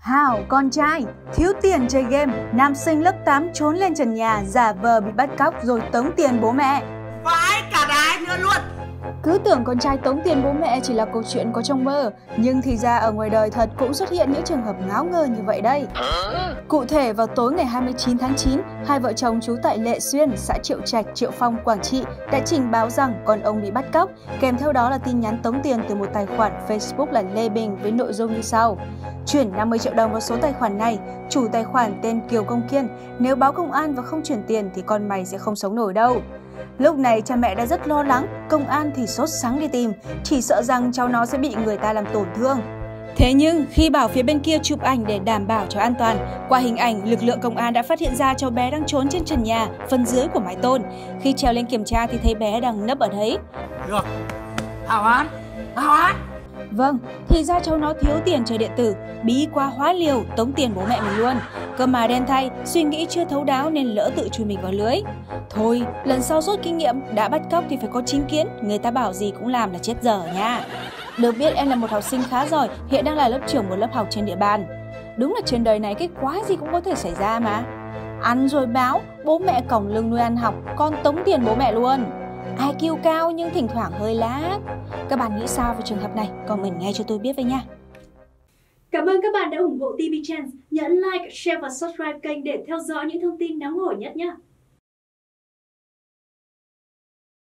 Hào, con trai, thiếu tiền chơi game, nam sinh lớp 8 trốn lên trần nhà giả vờ bị bắt cóc rồi tống tiền bố mẹ. Vãi cả đái nữa luôn. Cứ tưởng con trai tống tiền bố mẹ chỉ là câu chuyện có trong mơ, nhưng thì ra ở ngoài đời thật cũng xuất hiện những trường hợp ngáo ngơ như vậy đây. Cụ thể vào tối ngày 29 tháng 9, hai vợ chồng trú tại Lệ Xuyên, xã Triệu Trạch, Triệu Phong, Quảng Trị đã trình báo rằng con ông bị bắt cóc, kèm theo đó là tin nhắn tống tiền từ một tài khoản Facebook là Lê Bình với nội dung như sau. Chuyển 50 triệu đồng vào số tài khoản này, chủ tài khoản tên Kiều Công Kiên, nếu báo công an và không chuyển tiền thì con mày sẽ không sống nổi đâu. Lúc này cha mẹ đã rất lo lắng, công an thì sốt sắng đi tìm, chỉ sợ rằng cháu nó sẽ bị người ta làm tổn thương. Thế nhưng khi bảo phía bên kia chụp ảnh để đảm bảo cho an toàn, qua hình ảnh lực lượng công an đã phát hiện ra cháu bé đang trốn trên trần nhà, phần dưới của mái tôn. Khi trèo lên kiểm tra thì thấy bé đang nấp ở đấy. Được. Hảo án. Hảo án. Vâng, thì ra cháu nó thiếu tiền chơi điện tử, bí quá hóa liều, tống tiền bố mẹ mình luôn. Cơ mà đen thay, suy nghĩ chưa thấu đáo nên lỡ tự chui mình vào lưới. Thôi, lần sau rút kinh nghiệm, đã bắt cóc thì phải có chính kiến, người ta bảo gì cũng làm là chết dở nha. Được biết em là một học sinh khá giỏi, hiện đang là lớp trưởng một lớp học trên địa bàn. Đúng là trên đời này cái quái gì cũng có thể xảy ra mà. Ăn rồi báo, bố mẹ cổng lưng nuôi ăn học, con tống tiền bố mẹ luôn. IQ cao nhưng thỉnh thoảng hơi lác. Các bạn nghĩ sao về trường hợp này? Comment ngay cho tôi biết với nha. Cảm ơn các bạn đã ủng hộ TV Channel. Nhấn like, share và subscribe kênh để theo dõi những thông tin nóng hổi nhất nhé.